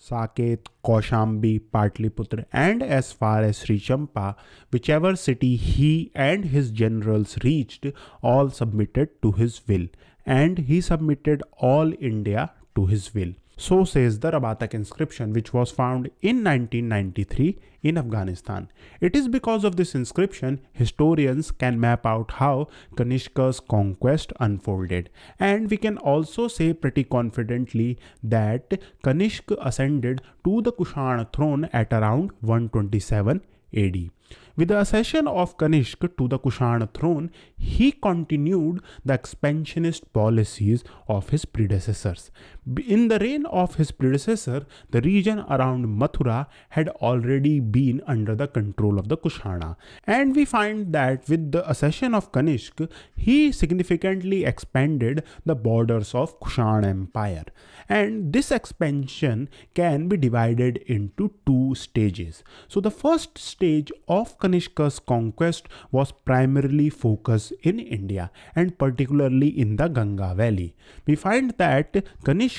Saket, Kaushambi, Patliputra, and as far as Sri Champa, whichever city he and his generals reached, all submitted to his will, and he submitted all India to his will. So says the Rabatak inscription, which was found in 1993 in Afghanistan. It is because of this inscription historians can map out how Kanishka's conquest unfolded. And we can also say pretty confidently that Kanishk ascended to the Kushan throne at around 127 AD. With the accession of Kanishk to the Kushan throne, he continued the expansionist policies of his predecessors. In the reign of his predecessor, the region around Mathura had already been under the control of the Kushana. And we find that with the accession of Kanishk, he significantly expanded the borders of Kushan Empire. And this expansion can be divided into two stages. So the first stage of Kanishka's conquest was primarily focused in India and particularly in the Ganga Valley. We find that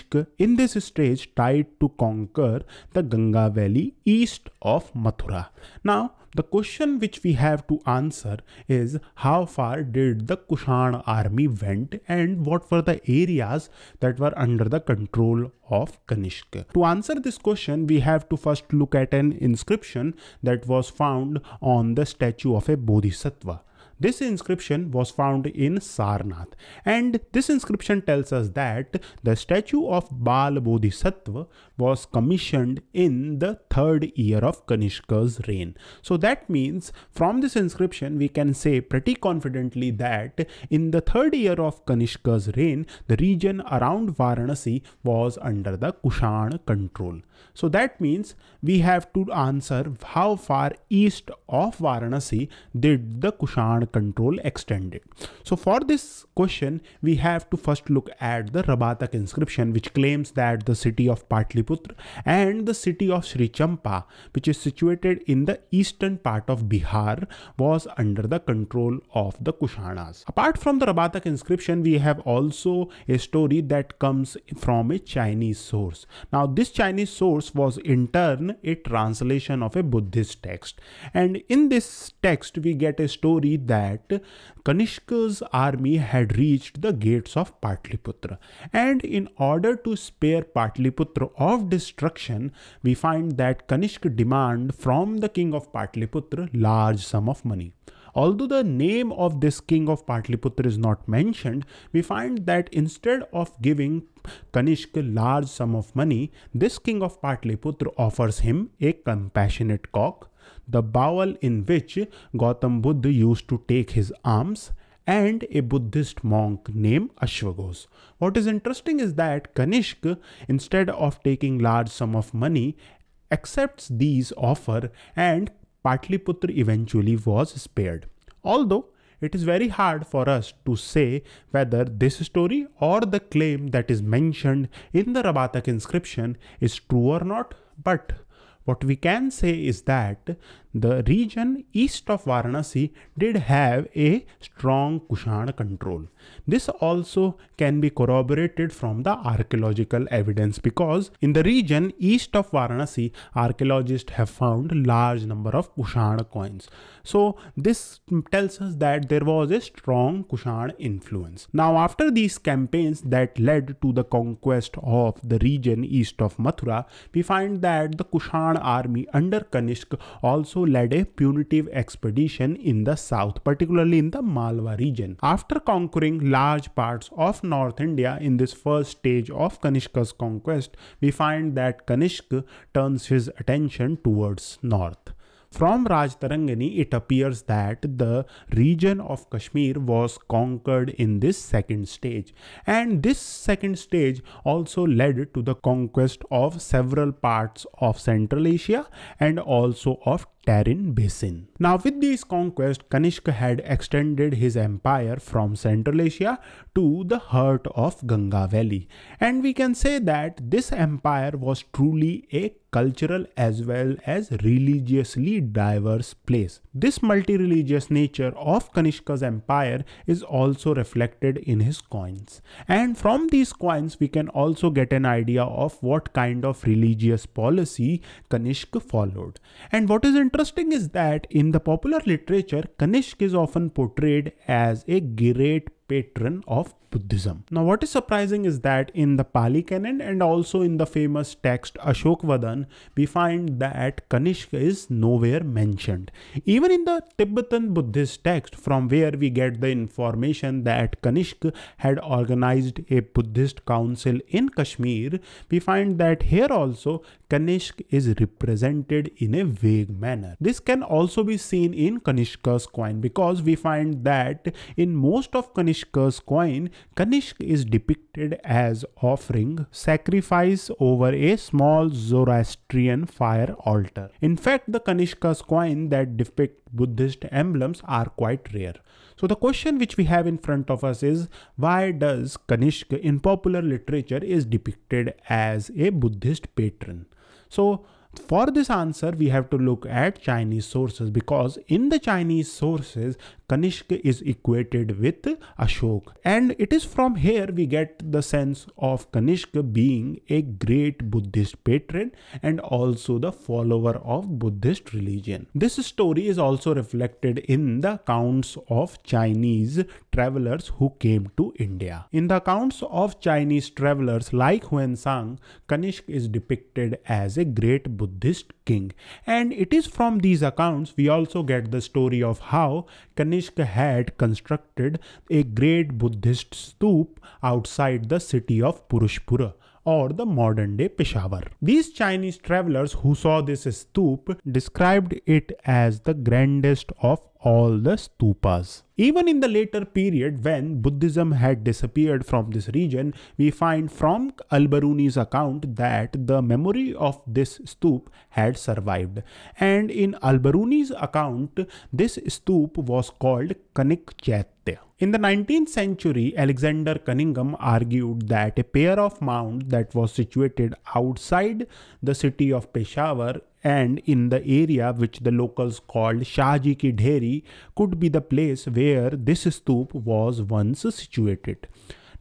Kanishk in this stage tried to conquer the Ganga Valley east of Mathura. Now, the question which we have to answer is how far did the Kushan army went and what were the areas that were under the control of Kanishka. To answer this question, we have to first look at an inscription that was found on the statue of a Bodhisattva. This inscription was found in Sarnath and this inscription tells us that the statue of Bal Bodhisattva was commissioned in the third year of Kanishka's reign. So that means from this inscription we can say pretty confidently that in the third year of Kanishka's reign the region around Varanasi was under the Kushan control. So that means we have to answer how far east of Varanasi did the Kushan control extended. So for this question, we have to first look at the Rabatak inscription, which claims that the city of Patliputra and the city of Sri Champa, which is situated in the eastern part of Bihar, was under the control of the Kushanas. Apart from the Rabatak inscription, we have also a story that comes from a Chinese source. Now, this Chinese source was in turn a translation of a Buddhist text. And in this text, we get a story that that Kanishka's army had reached the gates of Patliputra. And in order to spare Patliputra of destruction, we find that Kanishka demand from the king of Patliputra large sum of money. Although the name of this king of Patliputra is not mentioned, we find that instead of giving Kanishk a large sum of money, this king of Patliputra offers him a compassionate cock, the bowl in which Gautam Buddha used to take his alms, and a Buddhist monk named Ashwaghosh. What is interesting is that Kanishk, instead of taking large sum of money, accepts these offer and Patliputra eventually was spared. Although it is very hard for us to say whether this story or the claim that is mentioned in the Rabatak inscription is true or not, but what we can say is that the region east of Varanasi did have a strong Kushan control. This also can be corroborated from the archaeological evidence because in the region east of Varanasi, archaeologists have found a large number of Kushan coins. So this tells us that there was a strong Kushan influence. Now after these campaigns that led to the conquest of the region east of Mathura, we find that the Kushan army under Kanishk also led a punitive expedition in the south, particularly in the Malwa region. After conquering large parts of North India in this first stage of Kanishka's conquest, we find that Kanishka turns his attention towards north. From Rajtarangini, it appears that the region of Kashmir was conquered in this second stage. And this second stage also led to the conquest of several parts of Central Asia and also of Tarim Basin. Now with these conquests, Kanishka had extended his empire from Central Asia to the heart of Ganga Valley. And we can say that this empire was truly a cultural as well as religiously diverse place. This multi-religious nature of Kanishka's empire is also reflected in his coins. And from these coins we can also get an idea of what kind of religious policy Kanishka followed. And what is is that in the popular literature Kanishk is often portrayed as a great patron of Buddhism. Now what is surprising is that in the Pali canon and also in the famous text Ashokvadan, we find that Kanishka is nowhere mentioned. Even in the Tibetan Buddhist text from where we get the information that Kanishka had organized a Buddhist council in Kashmir, we find that here also Kanishk is represented in a vague manner. This can also be seen in Kanishka's coin because we find that in most of Kanishka's coin, Kanishk is depicted as offering sacrifice over a small Zoroastrian fire altar. In fact, the Kanishka's coin that depict Buddhist emblems are quite rare. So the question which we have in front of us is why does Kanishk in popular literature is depicted as a Buddhist patron? So for this answer, we have to look at Chinese sources because in the Chinese sources, Kanishk is equated with Ashok. And it is from here we get the sense of Kanishk being a great Buddhist patron and also the follower of Buddhist religion. This story is also reflected in the accounts of Chinese travelers who came to India. In the accounts of Chinese travelers like Huen Tsang, Kanishk is depicted as a great Buddhist king. And it is from these accounts we also get the story of how Kanishk Had constructed a great Buddhist stoop outside the city of Purushpura or the modern day Peshawar. These Chinese travelers who saw this stoop described it as the grandest of all the stupas. Even in the later period when Buddhism had disappeared from this region, we find from Al-Biruni's account that the memory of this stoop had survived. And in Al-Biruni's account, this stoop was called Kanik Chaitya. In the 19th century, Alexander Cunningham argued that a pair of mounds that was situated outside the city of Peshawar and in the area which the locals called Shahji Ki Dheri could be the place where this stoop was once situated.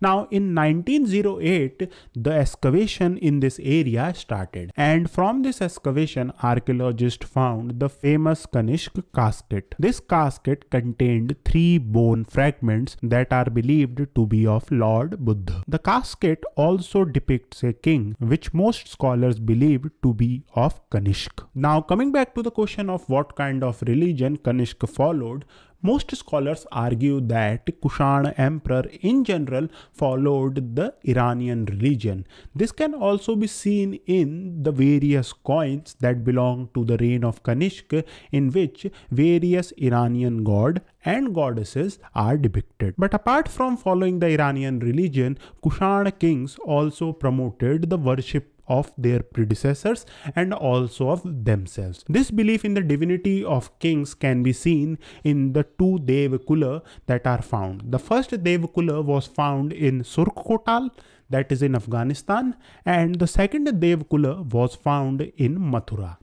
Now in 1908, the excavation in this area started and from this excavation, archaeologists found the famous Kanishk casket. This casket contained three bone fragments that are believed to be of Lord Buddha. The casket also depicts a king which most scholars believe to be of Kanishk. Now coming back to the question of what kind of religion Kanishk followed, most scholars argue that Kushan emperor in general followed the Iranian religion. This can also be seen in the various coins that belong to the reign of Kanishk in which various Iranian god and goddesses are depicted. But apart from following the Iranian religion, Kushan kings also promoted the worship of their predecessors and also of themselves. This belief in the divinity of kings can be seen in the two Devakula that are found. The first Devakula was found in Surkh Kotal that is in Afghanistan and the second Devakula was found in Mathura.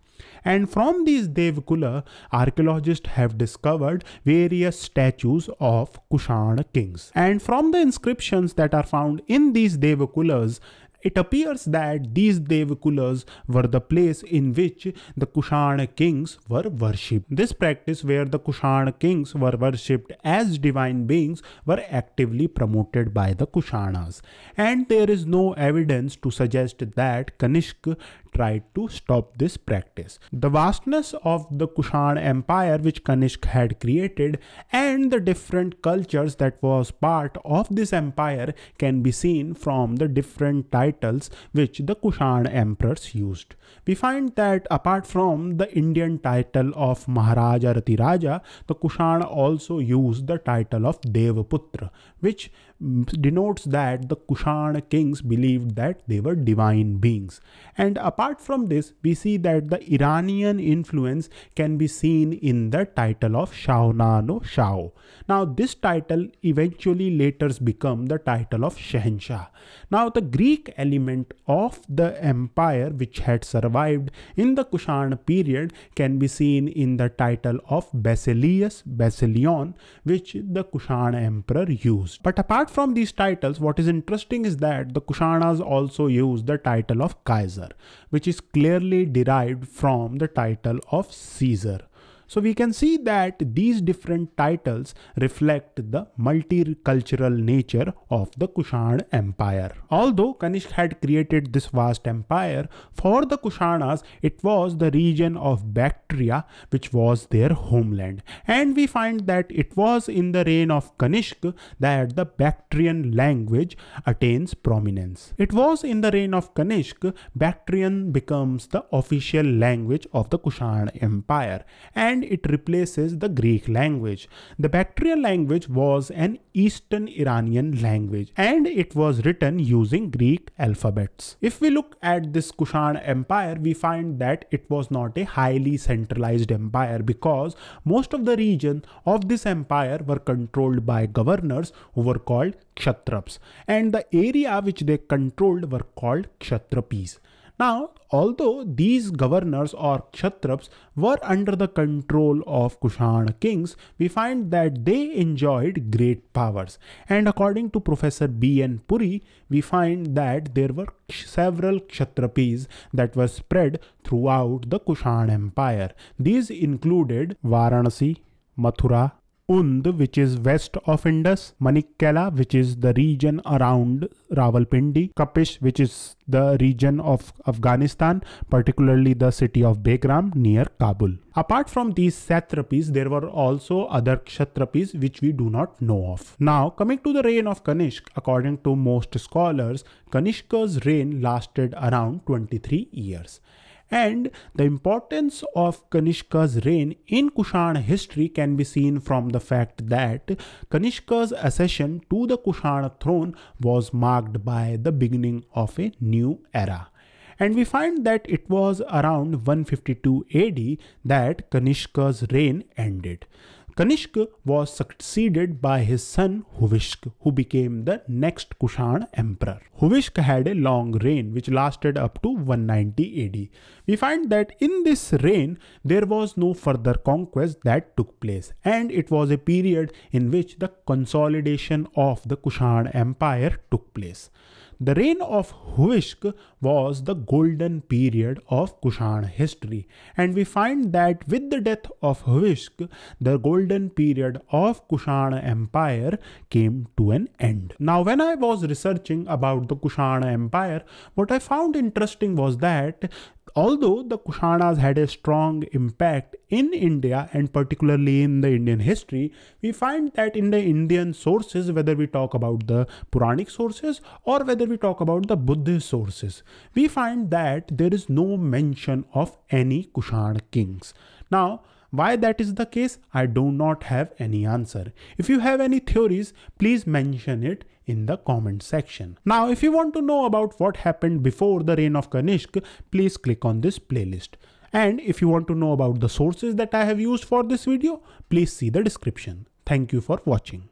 And from these Devakula, archaeologists have discovered various statues of Kushan kings. And from the inscriptions that are found in these Devakulas, it appears that these Devakulas were the place in which the Kushan kings were worshipped. This practice where the Kushan kings were worshipped as divine beings were actively promoted by the Kushanas. And there is no evidence to suggest that Kanishk tried to stop this practice. The vastness of the Kushan Empire which Kanishk had created and the different cultures that was part of this empire can be seen from the different titles which the Kushan emperors used. We find that apart from the Indian title of Maharaja Rajatiraja, the Kushan also used the title of Devaputra which denotes that the Kushan kings believed that they were divine beings. And apart apart from this, we see that the Iranian influence can be seen in the title of Shaonano Shao. Now, this title eventually later become the title of Shahanshah. Now, the Greek element of the empire which had survived in the Kushan period can be seen in the title of Basileus Basilion, which the Kushan emperor used. But apart from these titles, what is interesting is that the Kushanas also use the title of Kaiser, which is clearly derived from the title of Caesar. So we can see that these different titles reflect the multicultural nature of the Kushan Empire. Although Kanishk had created this vast empire, for the Kushanas it was the region of Bactria which was their homeland. And we find that it was in the reign of Kanishk that the Bactrian language attains prominence. It was in the reign of Kanishk Bactrian becomes the official language of the Kushan Empire and and it replaces the Greek language. The Bactrian language was an Eastern Iranian language and it was written using Greek alphabets. If we look at this Kushan empire, we find that it was not a highly centralized empire because most of the region of this empire were controlled by governors who were called Kshatraps and the area which they controlled were called Kshatrapis. Now, although these governors or kshatraps were under the control of Kushan kings, we find that they enjoyed great powers. And according to Professor B. N. Puri, we find that there were several kshatrapis that were spread throughout the Kushan Empire. These included Varanasi, Mathura, Und, which is west of Indus, Manikyala, which is the region around Rawalpindi, Kapish, which is the region of Afghanistan, particularly the city of Begram near Kabul. Apart from these satrapies, there were also other kshatrapis which we do not know of. Now, coming to the reign of Kanishk, according to most scholars, Kanishka's reign lasted around 23 years. And the importance of Kanishka's reign in Kushan history can be seen from the fact that Kanishka's accession to the Kushan throne was marked by the beginning of a new era. And we find that it was around 152 AD that Kanishka's reign ended. Kanishk was succeeded by his son Huvishk, who became the next Kushan emperor. Huvishk had a long reign which lasted up to 190 AD. We find that in this reign there was no further conquest that took place and it was a period in which the consolidation of the Kushan empire took place. The reign of Huvishk was the golden period of Kushan history, and we find that with the death of Huvishk, the golden period of Kushan Empire came to an end. Now, when I was researching about the Kushan Empire, what I found interesting was that although the Kushanas had a strong impact in India and particularly in the Indian history, we find that in the Indian sources, whether we talk about the Puranic sources or whether we talk about the Buddhist sources, we find that there is no mention of any Kushan kings. Now, why that is the case, I do not have any answer. If you have any theories, please mention it in the comment section. Now, if you want to know about what happened before the reign of Kanishk, please click on this playlist. And if you want to know about the sources that I have used for this video, please see the description. Thank you for watching.